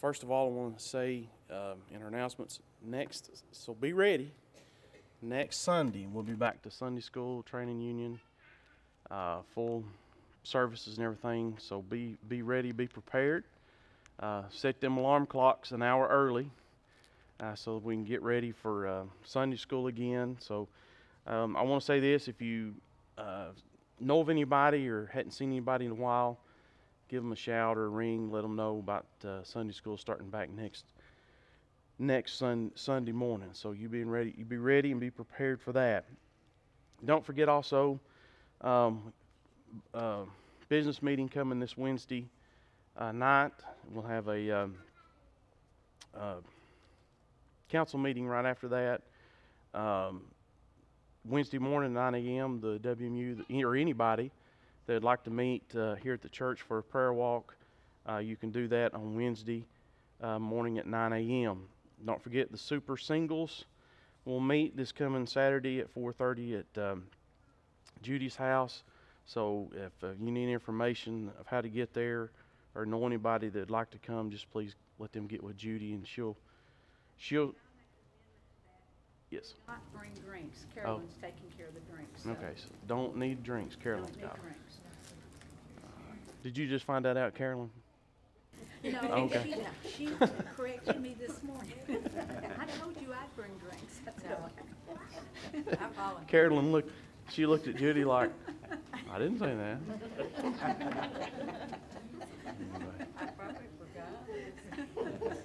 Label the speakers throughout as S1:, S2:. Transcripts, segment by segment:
S1: first of all, I want to say um, in our announcements next, so be ready. Next Sunday, we'll be back to Sunday school, training union, uh, full services and everything. So be be ready, be prepared. Uh, set them alarm clocks an hour early, uh, so we can get ready for uh, Sunday school again. So um, I want to say this: if you uh, know of anybody or hadn't seen anybody in a while, give them a shout or a ring. Let them know about uh, Sunday school starting back next next sun, Sunday morning. So you being ready, you be ready and be prepared for that. Don't forget also, um, uh, business meeting coming this Wednesday uh, night. We'll have a um, uh, council meeting right after that. Um, Wednesday morning, 9 a.m. The WMU the- or anybody that'd like to meet uh, here at the church for a prayer walk, uh, you can do that on Wednesday uh, morning at 9 a.m. Don't forget the Super Singles will meet this coming Saturday at 4:30 at um, Judy's house. So if uh, you need information of how to get there or know anybody that'd like to come, just please let them get with Judy and she'll she'll yes.
S2: Not bring drinks. Carolyn's taking care of the drinks. so
S1: Okay, so don't need drinks. Carolyn's got
S2: drinks.
S1: Did you just find that out, Carolyn?
S2: No,
S1: Okay.
S2: she, she corrected me this morning. I told you I'd bring drinks. Said, I volunteered.
S1: Carolyn looked. She looked at Judy like, I didn't say that. Anyway.
S2: I probably forgot.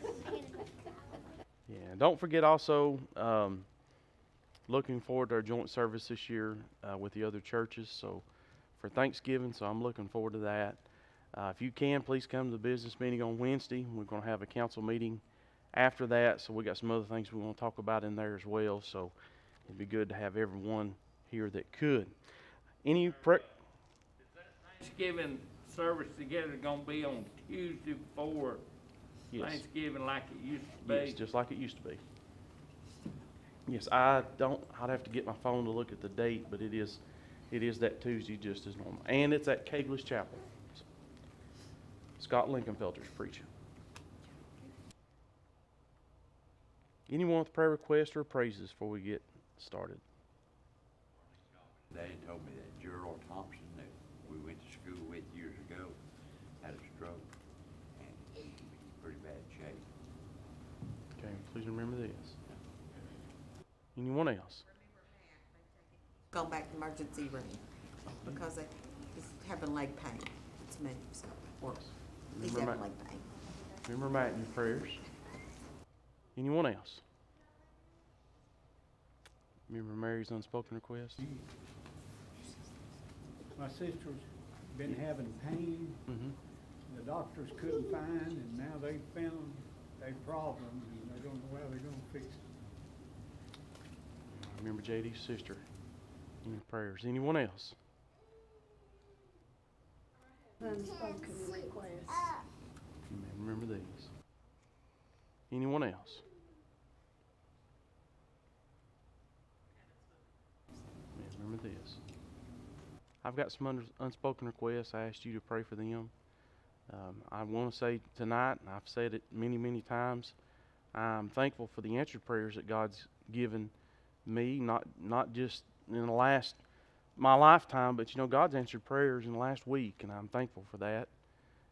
S1: Yeah, don't forget also, um, looking forward to our joint service this year uh, with the other churches. So for Thanksgiving, so I'm looking forward to that. Uh, if you can, please come to the business meeting on Wednesday. We're going to have a council meeting after that, so we got some other things we want to talk about in there as well. So it'd be good to have everyone here that could. Any pre-
S3: Thanksgiving service together gonna be on Tuesday before
S1: yes.
S3: Thanksgiving like it used to be.
S1: Yes, just like it used to be. Yes, I don't, I'd have to get my phone to look at the date, but it is, it is that Tuesday just as normal. And it's at Caglish Chapel. Scott Lincolnfelter's preaching. Anyone with prayer requests or praises before we get started?
S4: Daddy told me that Gerald Thompson that we went to school with years ago had a stroke and he's in pretty bad shape.
S1: Okay, please remember this. Anyone else?
S5: Gone back to emergency room because they- he's having leg pain. It's me, so, or he's
S1: Remember
S5: having
S1: Ma-
S5: leg.
S1: Remember Matt in your prayers. Anyone else? Remember Mary's unspoken request?
S6: My sister's been having pain,
S1: Mm-hmm.
S6: the doctors couldn't find, and now they found a problem, and they don't know how they're gonna fix it.
S1: Remember JD's sister in your prayers. Anyone else?
S2: Requests.
S1: Amen. Remember these. Anyone else? Amen. Remember this. I've got some unspoken requests. I asked you to pray for them. Um, I want to say tonight, and I've said it many, many times, I'm thankful for the answered prayers that God's given me, not not just in the last my lifetime, but you know God's answered prayers in the last week, and I'm thankful for that.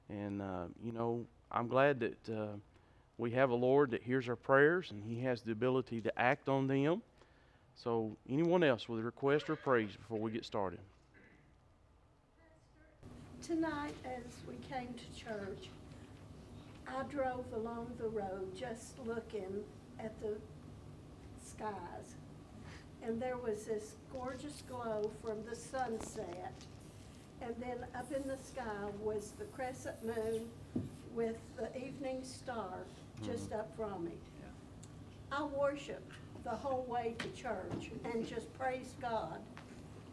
S1: And uh, you know, I'm glad that uh, we have a Lord that hears our prayers, and He has the ability to act on them. So, anyone else with a request or praise before we get started?
S7: Tonight, as we came to church, I drove along the road just looking at the skies. And there was this gorgeous glow from the sunset. And then up in the sky was the crescent moon with the evening star just mm-hmm. up from it. I worshiped the whole way to church and just praised God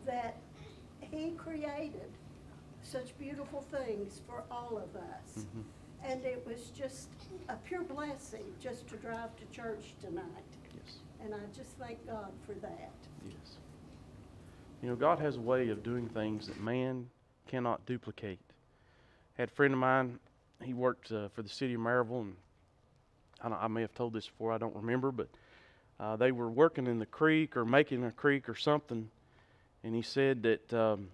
S7: that He created such beautiful things for all of us. Mm-hmm. And it was just a pure blessing just to drive to church tonight. And I just thank God for that.
S1: Yes. You know, God has a way of doing things that man cannot duplicate. Had a friend of mine, he worked uh, for the city of Maryville, and I, I may have told this before. I don't remember, but uh, they were working in the creek or making a creek or something, and he said that um,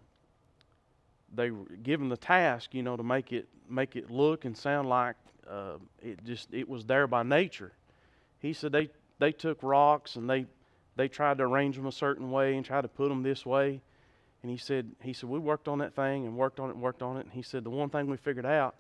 S1: they were given the task, you know, to make it make it look and sound like uh, it just it was there by nature. He said they they took rocks and they they tried to arrange them a certain way and tried to put them this way. And he said he said we worked on that thing and worked on it and worked on it. And he said the one thing we figured out,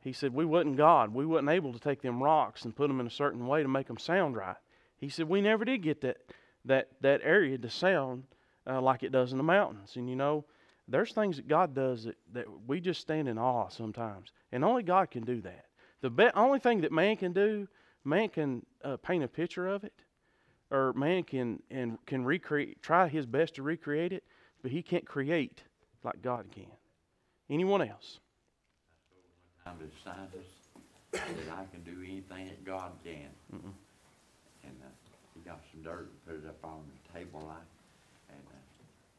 S1: he said we wasn't God. We wasn't able to take them rocks and put them in a certain way to make them sound right. He said we never did get that that that area to sound uh, like it does in the mountains. And you know, there's things that God does that, that we just stand in awe sometimes, and only God can do that. The be- only thing that man can do, man can uh, paint a picture of it, or man can and can recreate, try his best to recreate it, but he can't create like God can. Anyone else?
S4: I'm the scientist that I can do anything that God can.
S1: Mm-mm.
S4: And uh, he got some dirt and put it up on the table like, and uh,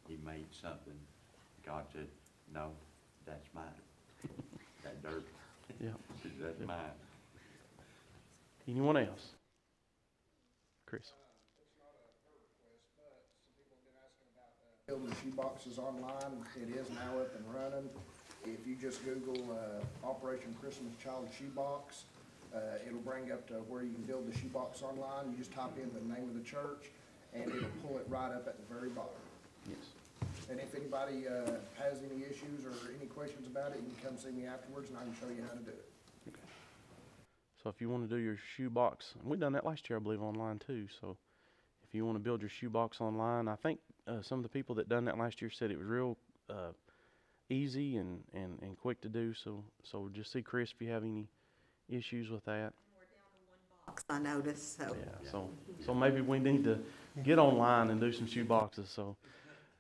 S4: he made something. God said, "No, that's mine. that dirt,
S1: Yeah.
S4: that's mine."
S1: Anyone else? Chris.
S8: building shoe boxes online. It is now up and running. If you just Google, uh, Operation Christmas Child Shoebox, uh, it'll bring up to where you can build the shoebox online. You just type in the name of the church and it'll pull it right up at the very bottom.
S1: Yes.
S8: And if anybody, uh, has any issues or any questions about it, you can come see me afterwards and I can show you how to do it.
S1: So if you want to do your shoebox, we done that last year, I believe, online too. So if you want to build your shoebox online, I think uh, some of the people that done that last year said it was real uh, easy and, and, and quick to do. So so just see Chris if you have any issues with that.
S5: Box, I noticed, so.
S1: Yeah. So so maybe we need to get online and do some shoe boxes. So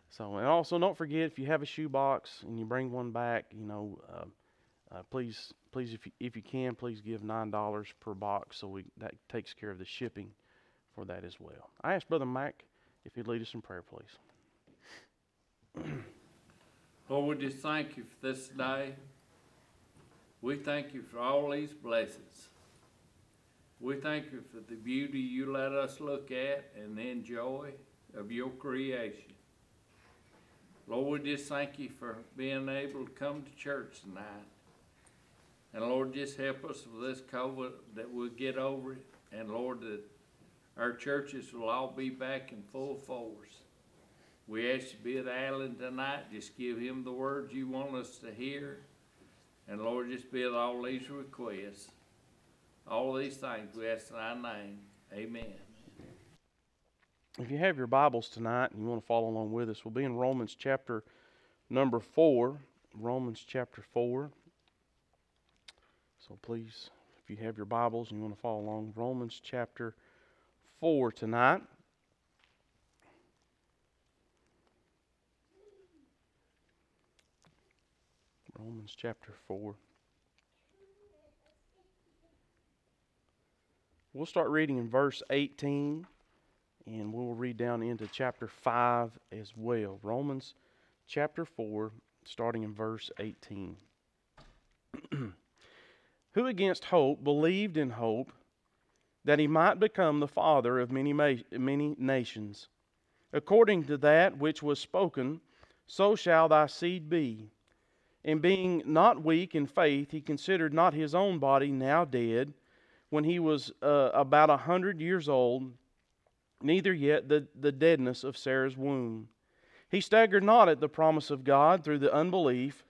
S1: so and also don't forget if you have a shoe box and you bring one back, you know, uh, uh, please please if you, if you can please give nine dollars per box so we that takes care of the shipping for that as well. I asked Brother Mac if he'd lead us in prayer, please.
S3: Lord, we just thank you for this day. We thank you for all these blessings. We thank you for the beauty you let us look at and enjoy of your creation. Lord, we just thank you for being able to come to church tonight. And Lord, just help us with this COVID that we'll get over it. And Lord, that our churches will all be back in full force. We ask you to be with Alan tonight. Just give him the words you want us to hear. And Lord, just be with all these requests. All these things we ask in thy name. Amen.
S1: If you have your Bibles tonight and you want to follow along with us, we'll be in Romans chapter number 4. Romans chapter 4. So please, if you have your Bibles and you want to follow along, Romans chapter 4 tonight. Romans chapter 4. We'll start reading in verse 18 and we'll read down into chapter 5 as well. Romans chapter 4, starting in verse 18. Who against hope believed in hope that he might become the father of many, many nations, according to that which was spoken, so shall thy seed be. And being not weak in faith, he considered not his own body now dead, when he was uh, about a hundred years old neither yet the, the deadness of Sarah's womb. He staggered not at the promise of God through the unbelief,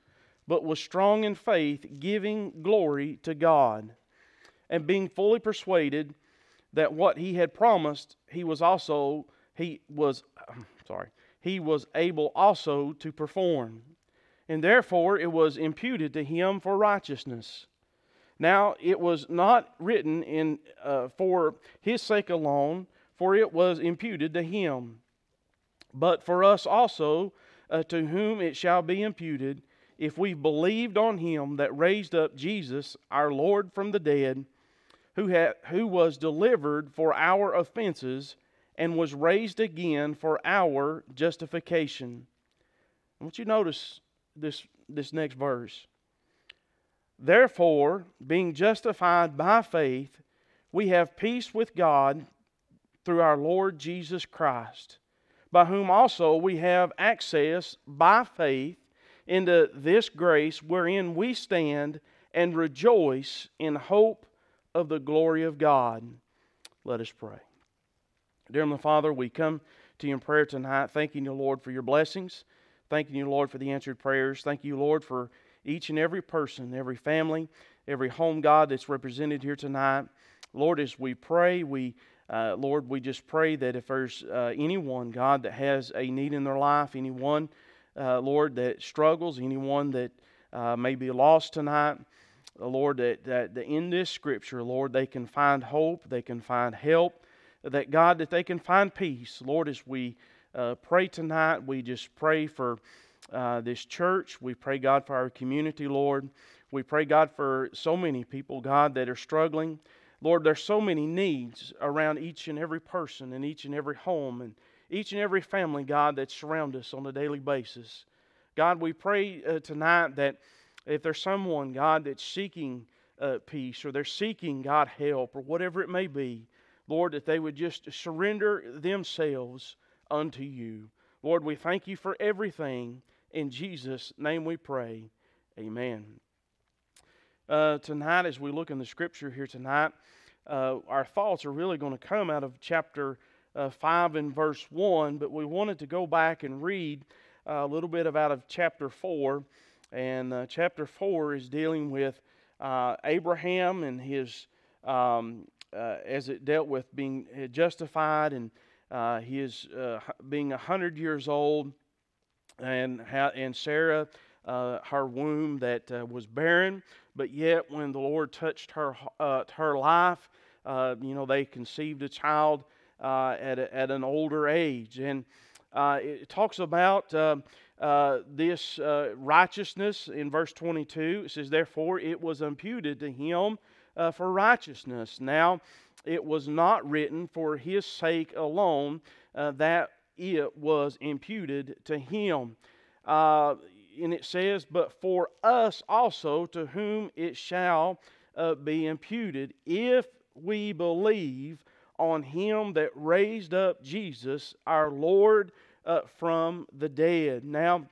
S1: but was strong in faith, giving glory to God, and being fully persuaded that what he had promised, he was also he was sorry, he was able also to perform. And therefore it was imputed to him for righteousness. Now it was not written in uh, for his sake alone, for it was imputed to him. But for us also, uh, to whom it shall be imputed, if we've believed on him that raised up Jesus, our Lord, from the dead, who, had, who was delivered for our offenses and was raised again for our justification. I want you to notice this, this next verse. Therefore, being justified by faith, we have peace with God through our Lord Jesus Christ, by whom also we have access by faith into this grace wherein we stand and rejoice in hope of the glory of God. Let us pray. Dear my Father, we come to you in prayer tonight, thanking you, Lord, for your blessings. Thanking you, Lord, for the answered prayers. Thank you, Lord, for each and every person, every family, every home, God, that's represented here tonight. Lord, as we pray, we uh, Lord, we just pray that if there's uh, anyone, God, that has a need in their life, anyone, uh, Lord, that struggles, anyone that uh, may be lost tonight, uh, Lord, that, that, that in this scripture, Lord, they can find hope, they can find help, that God, that they can find peace. Lord, as we uh, pray tonight, we just pray for this church. We pray, God, for our community, Lord. We pray, God, for so many people, God, that are struggling. Lord, there's so many needs around each and every person and each and every home and each and every family, God, that surround us on a daily basis. God, we pray uh, tonight that if there's someone, God, that's seeking uh, peace or they're seeking, God, help or whatever it may be, Lord, that they would just surrender themselves unto you. Lord, we thank you for everything. In Jesus' name we pray. Amen. Uh, tonight, as we look in the scripture here tonight, uh, our thoughts are really going to come out of chapter uh, 5 and verse 1, but we wanted to go back and read uh, a little bit of out of chapter 4. And uh, chapter 4 is dealing with uh, Abraham and his, um, as it dealt with being justified and his being 100 years old, and, how, and Sarah, her womb that was barren but yet when the Lord touched her, uh, her life, uh, you know, they conceived a child uh, at, a, at an older age. And uh, it talks about uh, uh, this righteousness in verse 22. It says, Therefore it was imputed to him for righteousness. Now, it was not written for his sake alone that it was imputed to him. Uh, and it says, But for us also, to whom it shall uh, be imputed, if we believe on him that raised up Jesus, our Lord, uh, from the dead. Now,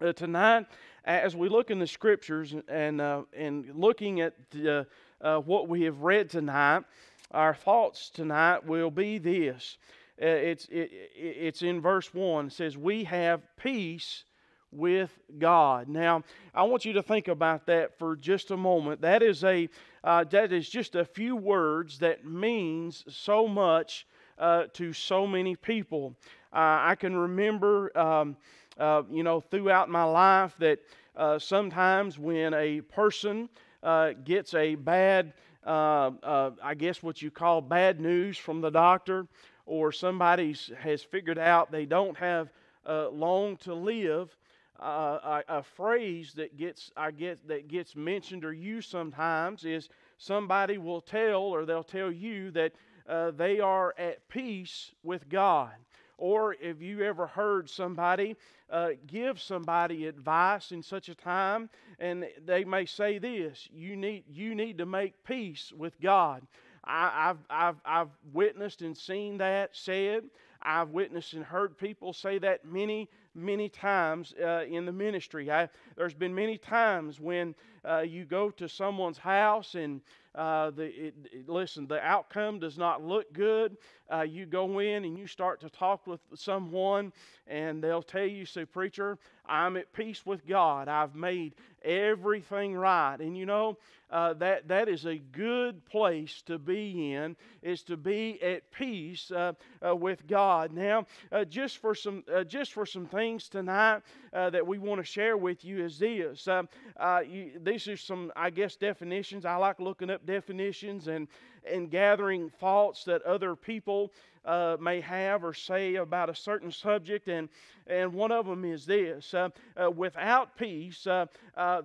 S1: uh, tonight, as we look in the scriptures and, uh, and looking at the, uh, what we have read tonight, our thoughts tonight will be this. Uh, it's, it, it's in verse 1. It says, We have peace with God. Now, I want you to think about that for just a moment. That is a uh, that is just a few words that means so much uh, to so many people. Uh, I can remember, um, uh, you know, throughout my life that uh, sometimes when a person uh, gets a bad, I guess what you call bad news from the doctor, or somebody has figured out they don't have long to live, uh, a, a, phrase that gets I get that gets mentioned or used sometimes is somebody will tell or they'll tell you that uh, they are at peace with God. Or if you ever heard somebody uh, give somebody advice in such a time, and they may say this: "You need you need to make peace with God." I, have I've I've witnessed and seen that said. I've witnessed and heard people say that many many times uh, in the ministry. I, there's been many times when uh, you go to someone's house and uh, the, it, it, listen, the outcome does not look good. Uh, you go in and you start to talk with someone, and they'll tell you, say, Preacher, I'm at peace with God. I've made everything right. And you know, uh, that, that is a good place to be in, is to be at peace uh, uh, with God. Now, uh, just, for some, uh, just for some things tonight uh, that we want to share with you is this. You, these are some, I guess, definitions. I like looking up definitions and, and gathering thoughts that other people uh, may have or say about a certain subject, and, and one of them is this uh, uh, without peace, uh, uh,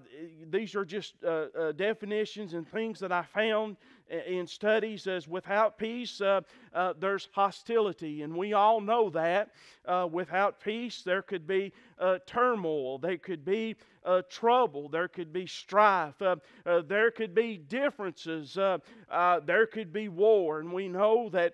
S1: these are just uh, definitions and things that I found in studies as without peace, uh, uh, there's hostility. And we all know that. Uh, without peace, there could be uh, turmoil, there could be uh, trouble, there could be strife, there could be differences, there could be war. And we know that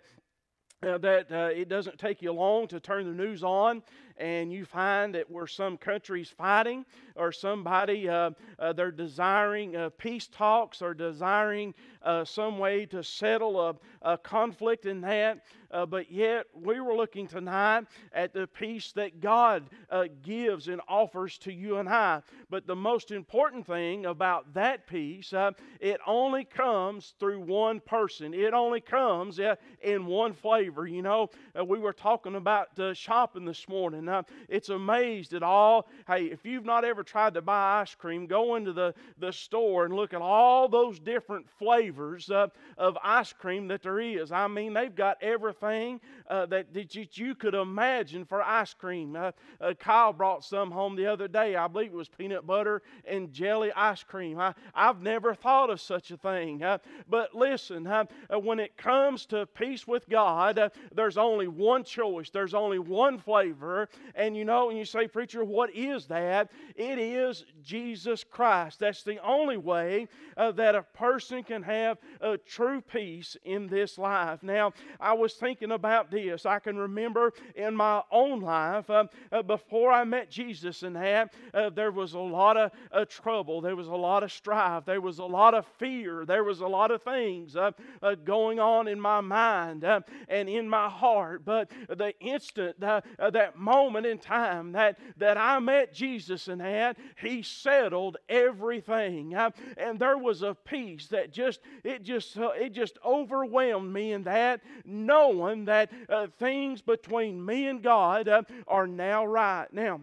S1: uh, that uh, it doesn't take you long to turn the news on and you find that where some countries fighting or somebody uh, uh they're desiring uh, peace talks or desiring uh, some way to settle a, a conflict in that uh, but yet we were looking tonight at the peace that God uh, gives and offers to you and I. But the most important thing about that peace, it only comes through one person. It only comes in one flavor. You know, we were talking about shopping this morning. It's amazed at all. Hey, if you've not ever tried to buy ice cream, go into the, the store and look at all those different flavors of ice cream that there is. I mean, they've got everything uh, that, that you could imagine for ice cream. Uh, uh, Kyle brought some home the other day. I believe it was peanut butter and jelly ice cream. I, I've never thought of such a thing. Uh, but listen, uh, when it comes to peace with God, uh, there's only one choice, there's only one flavor. And you know, and you say, Preacher, what is that? It is Jesus Christ. That's the only way that a person can have a true peace in this life. Now, I was thinking about this. I can remember in my own life, uh, uh, before I met Jesus and that, uh, there was a lot of uh, trouble. There was a lot of strife. There was a lot of fear. There was a lot of things uh, uh, going on in my mind and in my heart. But the instant, that moment in time that, that I met Jesus and that, He settled everything. and there was a peace that just, it just, it just overwhelmed me in that, knowing that uh, things between me and God uh, are now right. Now,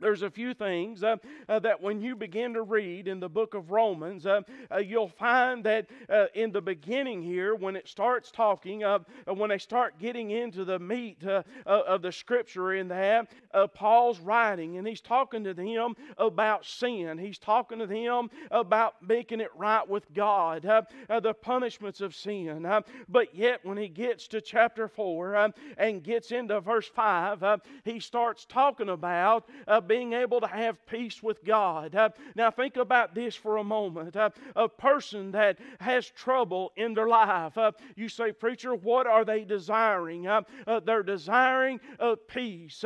S1: there's a few things uh, uh, that when you begin to read in the book of Romans, uh, uh you'll find that uh, in the beginning here, when it starts talking, uh, when they start getting into the meat of the scripture in that, Paul's writing and he's talking to them about sin. He's talking to them about making it right with God, the punishments of sin. but yet, when he gets to chapter 4 and gets into verse 5, he starts talking about being able to have peace with God. Uh, now, think about this for a moment. Uh, a person that has trouble in their life, uh, you say, Preacher, what are they desiring? Uh, uh, they're desiring uh, peace.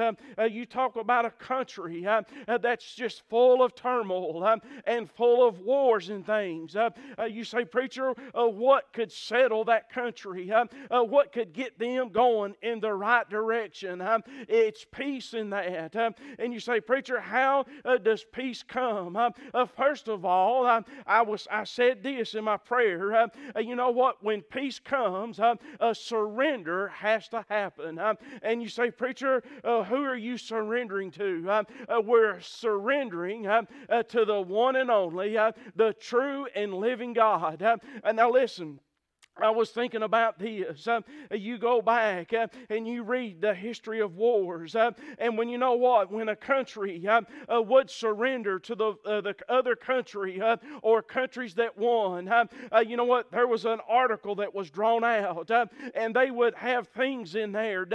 S1: You talk about a country that's just full of turmoil and full of wars and things. you say, Preacher, what could settle that country? what could get them going in the right direction? it's peace in that. and you say, preacher, how uh, does peace come? Uh, uh, first of all, uh, I was I said this in my prayer. Uh, uh, you know what? When peace comes, a surrender has to happen. and you say, preacher, who are you surrendering to? we're surrendering to the one and only, the true and living God. and now listen. I was thinking about this. Uh, you go back uh, and you read the history of wars, uh, and when you know what, when a country uh, uh, would surrender to the uh, the other country or countries that won, you know what? There was an article that was drawn out, and they would have things in there,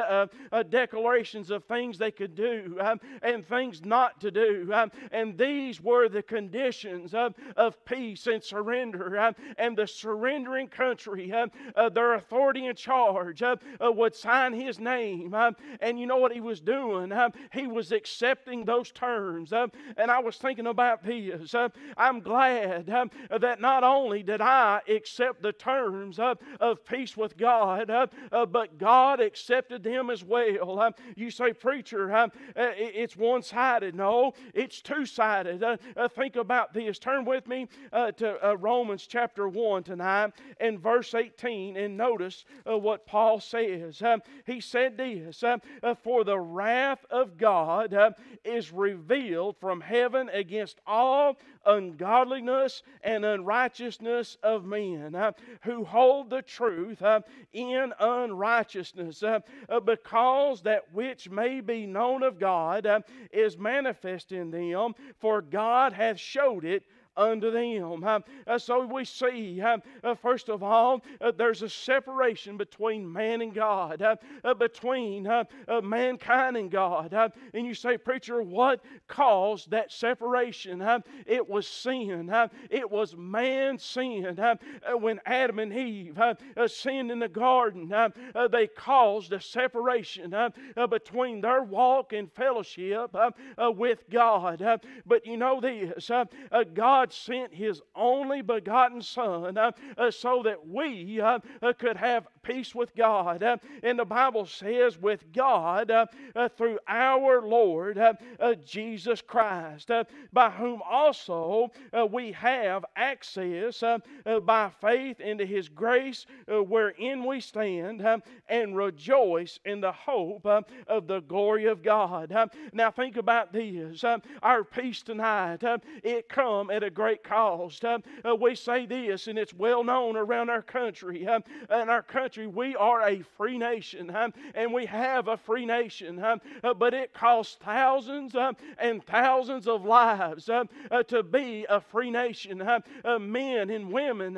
S1: declarations of things they could do and things not to do, and these were the conditions of, of peace and surrender, and the surrendering country Uh, uh, their authority in charge uh, uh would sign his name. Uh, and you know what he was doing? he was accepting those terms. and I was thinking about this. I'm glad that not only did I accept the terms of peace with God, but God accepted them as well. you say, Preacher, it's one sided. No, it's two sided. think about this. Turn with me uh, to uh, Romans chapter 1 tonight and verse 18 and notice uh, what Paul says. Uh, he said this uh, uh For the wrath of God uh, is revealed from heaven against all ungodliness and unrighteousness of men uh, who hold the truth in unrighteousness, because that which may be known of God is manifest in them, for God hath showed it unto them. Uh, so we see, uh, uh, first of all, uh, there's a separation between man and God, uh, between uh, mankind and God. And you say, Preacher, what caused that separation? It was sin. It was man's sin. When Adam and Eve sinned in the garden, they caused a separation between their walk and fellowship with God. But you know this uh, God sent His only begotten Son uh, uh, so that we uh, uh, could have peace with God. Uh, and the Bible says, with God uh, uh, through our Lord uh, uh Jesus Christ, uh, by whom also uh, we have access by faith into His grace, wherein we stand and rejoice in the hope of the glory of God. Now think about this: our peace tonight it come at a great cost. We say this, and it's well known around our country. In our country, we are a free nation, uh, and we have a free nation, uh, uh, but it costs thousands and thousands of lives uh, to be a free nation. Uh, men and women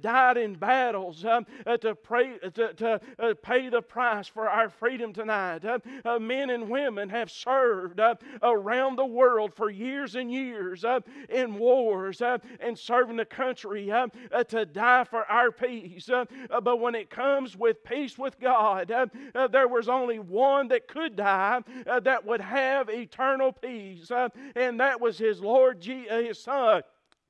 S1: died in battles to, pray, to, to pay the price for our freedom tonight. Men and women have served around the world for years and years in wars and serving the country to die for our peace. But when it comes with peace with God, uh, uh, there was only one that could die uh, that would have eternal peace, uh, and that was His Lord, Je- His Son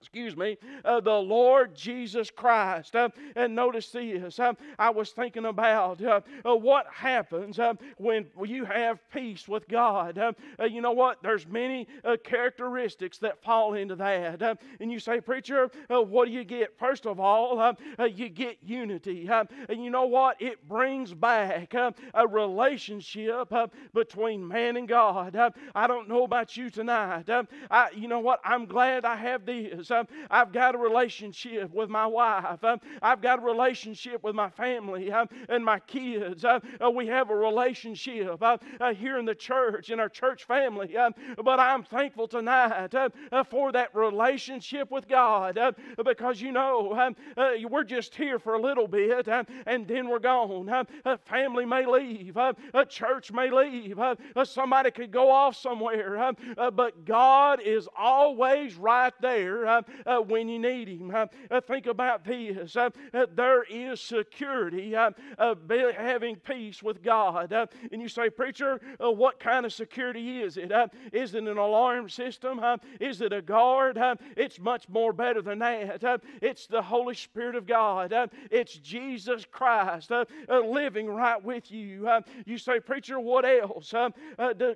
S1: excuse me, uh, the Lord Jesus Christ. Uh, and notice this, uh, I was thinking about uh, uh, what happens uh, when you have peace with God. Uh, uh, you know what? There's many uh, characteristics that fall into that. And you say, Preacher, what do you get? First of all, you get unity. And you know what? It brings back a relationship between man and God. I don't know about you tonight. I, you know what? I'm glad I have this. Uh, I've got a relationship with my wife. Uh, I've got a relationship with my family uh, and my kids. Uh, uh, we have a relationship uh, uh, here in the church, in our church family. Uh, but I'm thankful tonight uh, for that relationship with God because you know um, uh, we're just here for a little bit and then we're gone. Family may leave, a church may leave, uh, somebody could go off somewhere, but God is always right there uh, when you need Him. Uh, uh, think about this uh, uh, there is security of be- having peace with God. Uh, and you say, Preacher, what kind of security is it? Is it an alarm system? Is it a guard? It's much more better than that. It's the Holy Spirit of God. It's Jesus Christ living right with you. You say, Preacher, what else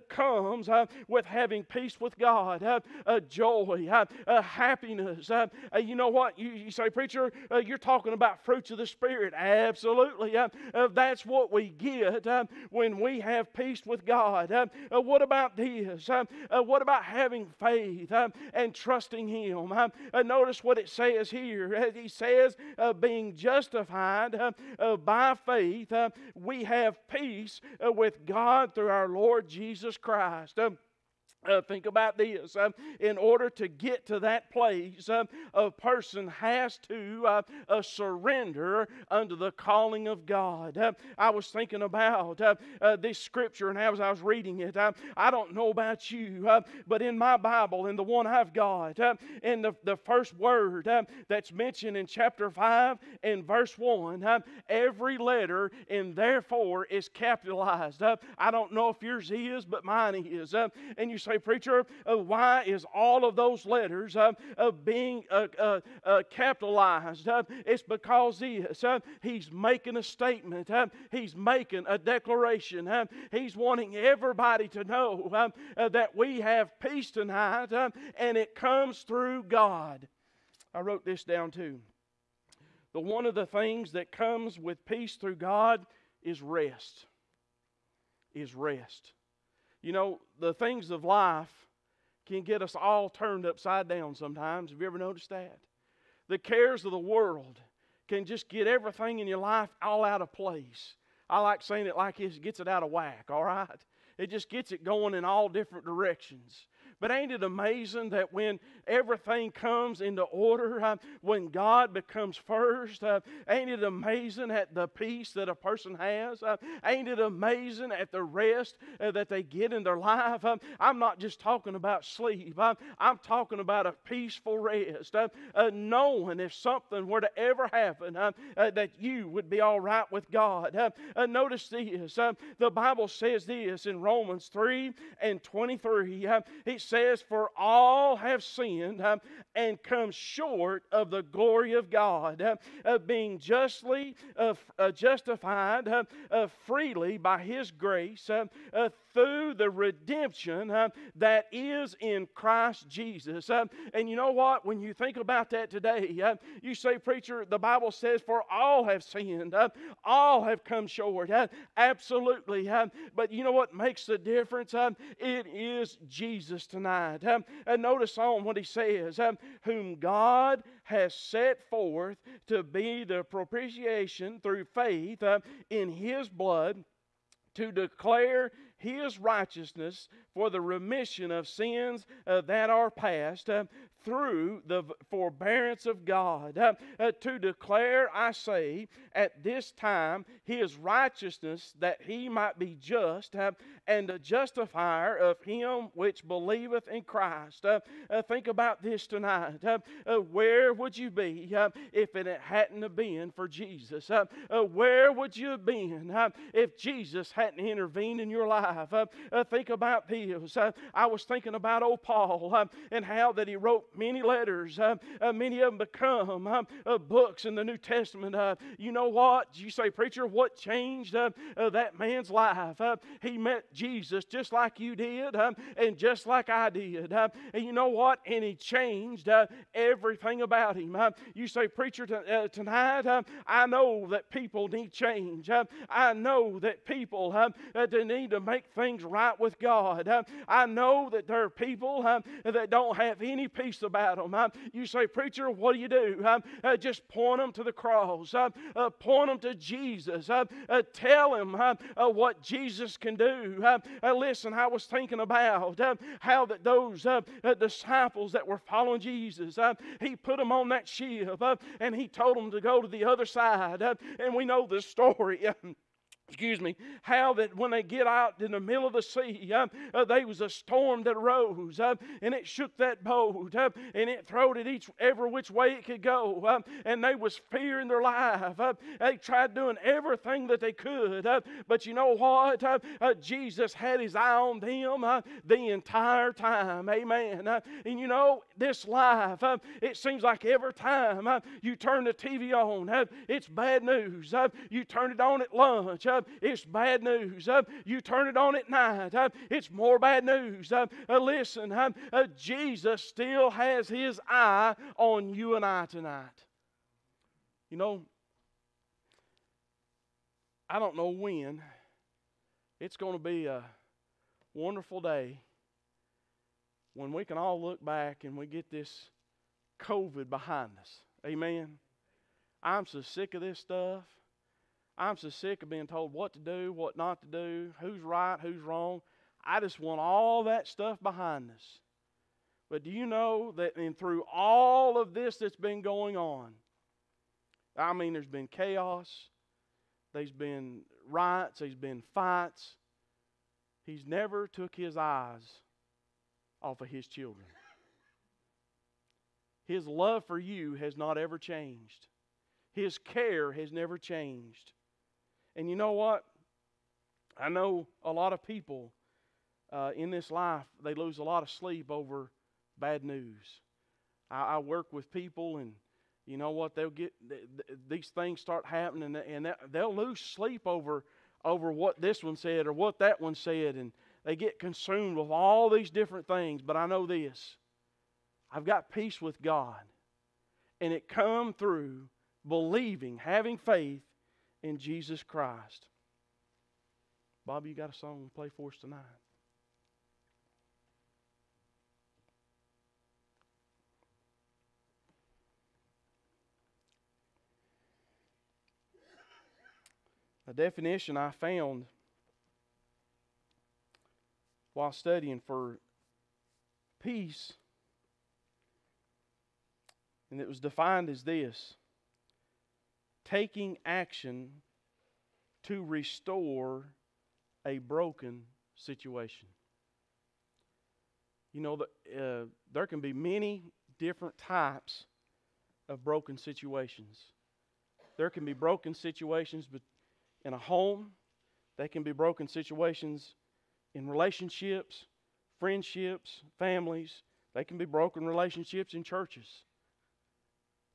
S1: comes with having peace with God? Joy, uh, Uh, uh, you know what? You, you say, Preacher, uh, you're talking about fruits of the Spirit. Absolutely. Uh, that's what we get uh, when we have peace with God. Uh, uh what about this? Uh, uh, what about having faith and trusting Him? Notice what it says here. He says, being justified by faith, we have peace with God through our Lord Jesus Christ. Uh, uh, think about this. Um, in order to get to that place, um, a person has to uh, uh, surrender under the calling of God. Uh, I was thinking about uh, uh, this scripture, and as I was reading it, uh, I don't know about you, uh, but in my Bible, in the one I've got, uh, in the, the first word uh, that's mentioned in chapter 5 and verse 1, uh, every letter in therefore is capitalized. Uh, I don't know if yours is, but mine is. Uh, and you say, Preacher, uh, why is all of those letters uh, uh, being uh, uh, uh, capitalized? It's because uh, he's making a statement, he's making a declaration, he's wanting everybody to know that we have peace tonight, and it comes through God. I wrote this down too. The one of the things that comes with peace through God is rest. Is rest. You know, the things of life can get us all turned upside down sometimes. Have you ever noticed that? The cares of the world can just get everything in your life all out of place. I like saying it like it gets it out of whack, all right? It just gets it going in all different directions. But ain't it amazing that when everything comes into order, uh, when God becomes first, uh, ain't it amazing at the peace that a person has? Uh, ain't it amazing at the rest uh, that they get in their life? Um, I'm not just talking about sleep, I'm, I'm talking about a peaceful rest, uh, uh, knowing if something were to ever happen, uh, uh, that you would be all right with God. Uh, uh, notice this uh, the Bible says this in Romans 3 and 23. Uh, it says, For all have sinned uh, and come short of the glory of God, uh, uh, being justly uh, justified uh, freely by His grace uh, through the redemption that is in Christ Jesus. And you know what? When you think about that today, you say, Preacher, the Bible says, For all have sinned, all have come short. Absolutely. But you know what makes the difference? It is Jesus tonight. Uh, and notice on what he says, uh, Whom God has set forth to be the propitiation through faith uh, in his blood to declare his righteousness for the remission of sins uh, that are past uh, through the forbearance of God. Uh, uh, to declare, I say, at this time his righteousness that he might be just uh, and the justifier of him which believeth in Christ. Uh, uh, think about this tonight. Uh, where would you be if it hadn't been for Jesus? Where would you have been if Jesus hadn't intervened in your life? Think about this. I was thinking about old Paul and how that he wrote many letters. Uh, uh, many of them become uh, uh, books in the New Testament. Uh, you know what? You say, preacher, what changed uh, that man's life? He met Jesus just like you did and just like I did. And you know what? And he changed everything about him. You say, preacher, tonight I know that people need change. I know that people they need to make things right with God. I know that there are people that don't have any peace about them. Uh, you say, preacher, what do you do? Uh, uh, just point them to the cross. Uh, uh, point them to Jesus. Uh, uh, tell them uh, uh, what Jesus can do. Uh, listen, I was thinking about how that those uh, disciples that were following Jesus, he put them on that ship and he told them to go to the other side. And we know the story. Excuse me, how that when they get out in the middle of the sea, uh, uh, there was a storm that arose, uh, and it shook that boat, uh, and it throwed it each every which way it could go, and they was fear in their life. They tried doing everything that they could, but you know what? Uh, Jesus had his eye on them uh, the entire time. Amen. Uh, and you know this life, it seems like every time you turn the TV on, it's bad news. You turn it on at lunch. It's bad news. You turn it on at night, it's more bad news. Uh, listen, uh, Jesus still has his eye on you and I tonight. You know, I don't know when. It's going to be a wonderful day when we can all look back and we get this COVID behind us. Amen. I'm so sick of this stuff. I'm so sick of being told what to do, what not to do, who's right, who's wrong. I just want all that stuff behind us. But do you know that in through all of this that's been going on, I mean, there's been chaos, there's been riots, there's been fights. He's never took his eyes off of his children. His love for you has not ever changed. His care has never changed. And you know what? I know a lot of people uh, in this life, they lose a lot of sleep over bad news. I, I work with people, and you know what? They'll get th- th- these things start happening, and they- they'll lose sleep over over what this one said or what that one said, and they get consumed with all these different things. But I know this: I've got peace with God, and it come through believing, having faith in Jesus Christ. Bobby, you got a song to play for us tonight? A definition I found while studying for peace, and it was defined as this taking action to restore a broken situation. You know, the, uh, there can be many different types of broken situations. There can be broken situations in a home, they can be broken situations in relationships, friendships, families. They can be broken relationships in churches.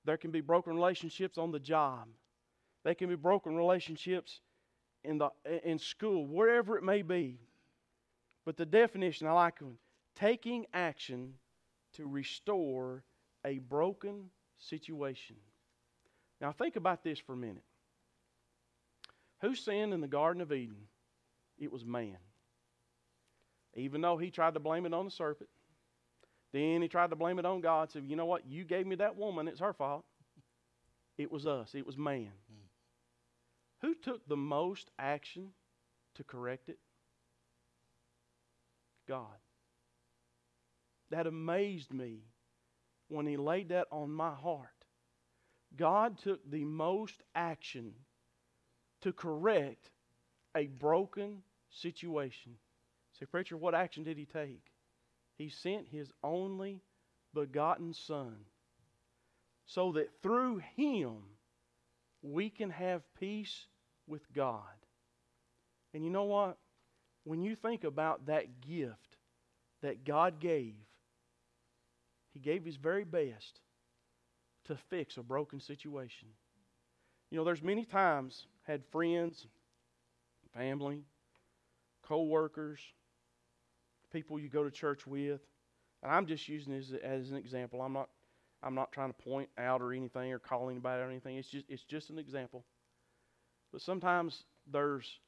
S1: There can be broken relationships on the job. They can be broken relationships in the in school, wherever it may be. But the definition I like one, taking action to restore a broken situation. Now think about this for a minute. Who sinned in the Garden of Eden? It was man. Even though he tried to blame it on the serpent, then he tried to blame it on God. Said, "You know what? You gave me that woman. It's her fault." It was us. It was man. Hmm. Who took the most action to correct it? God. That amazed me when He laid that on my heart. God took the most action to correct a broken situation. Say, preacher, what action did He take? He sent His only begotten Son so that through Him we can have peace with God. And you know what? When you think about that gift that God gave, He gave His very best to fix a broken situation. You know, there's many times had friends, family, co-workers, people you go to church with, and I'm just using this as an example. I'm not I'm not trying to point out or anything or call anybody or anything. It's just it's just an example. But sometimes there's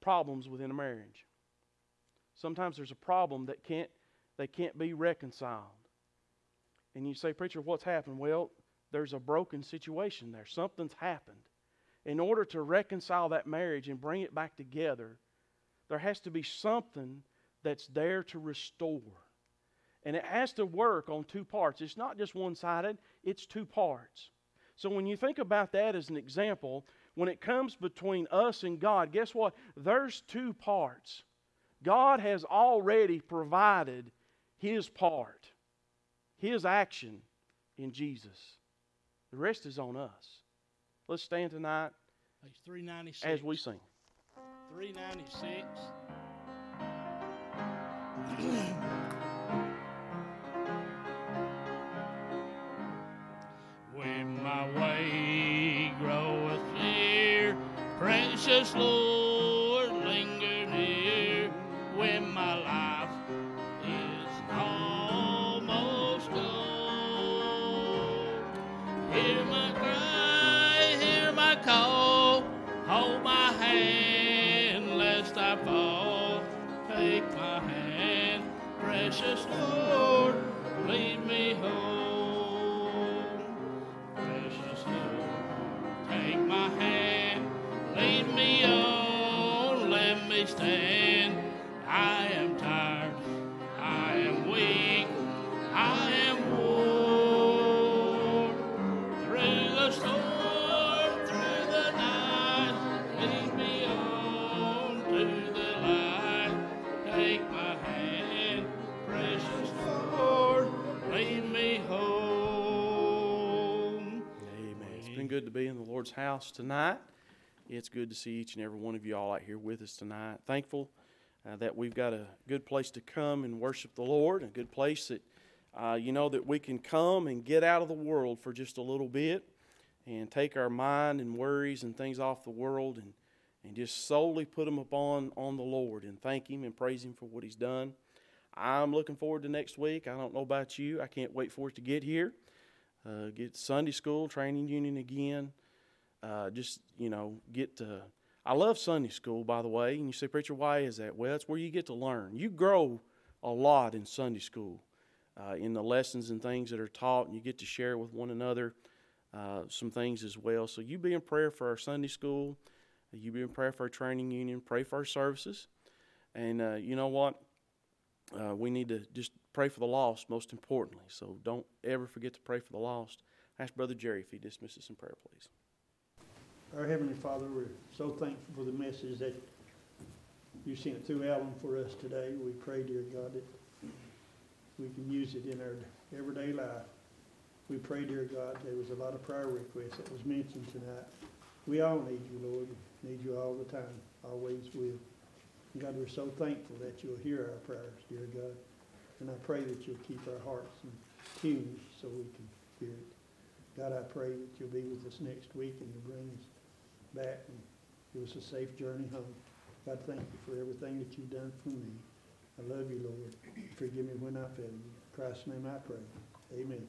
S1: problems within a marriage. Sometimes there's a problem that can't they can't be reconciled. And you say, Preacher, what's happened? Well, there's a broken situation there. Something's happened. In order to reconcile that marriage and bring it back together, there has to be something that's there to restore. And it has to work on two parts. It's not just one sided, it's two parts. So when you think about that as an example, when it comes between us and God, guess what? There's two parts. God has already provided His part, His action in Jesus. The rest is on us. Let's stand tonight
S9: Page 396.
S1: as we sing.
S9: 396. my way groweth near, precious Lord, linger near. When my life is almost gone, hear my cry, hear my call, hold my hand lest I fall. Take my hand, precious Lord, lead me home. Stand. I am tired, I am weak, I am worn. Through the storm, through the night, lead me on to the light. Take my hand, precious Lord, lead me home.
S1: Amen. It's been good to be in the Lord's house tonight. It's good to see each and every one of you all out here with us tonight. Thankful uh, that we've got a good place to come and worship the Lord, a good place that, uh, you know, that we can come and get out of the world for just a little bit and take our mind and worries and things off the world and, and just solely put them upon on the Lord and thank Him and praise Him for what He's done. I'm looking forward to next week. I don't know about you. I can't wait for it to get here. Uh, get Sunday school, training union again. Uh, just, you know, get to. I love Sunday school, by the way. And you say, Preacher, why is that? Well, it's where you get to learn. You grow a lot in Sunday school, uh, in the lessons and things that are taught, and you get to share with one another uh, some things as well. So you be in prayer for our Sunday school. You be in prayer for our training union. Pray for our services. And uh, you know what? uh, we need to just pray for the lost, most importantly. So don't ever forget to pray for the lost. Ask Brother Jerry if he dismisses in prayer, please.
S6: Our Heavenly Father, we're so thankful for the message that you sent through Alan for us today. We pray, dear God, that we can use it in our everyday life. We pray, dear God, there was a lot of prayer requests that was mentioned tonight. We all need you, Lord, need you all the time, always will. And God, we're so thankful that you'll hear our prayers, dear God. And I pray that you'll keep our hearts in tune so we can hear it. God, I pray that you'll be with us next week and you'll bring us back and give us a safe journey home. God, thank you for everything that you've done for me. I love you, Lord. Forgive me when I fail you. In Christ's name I pray. Amen.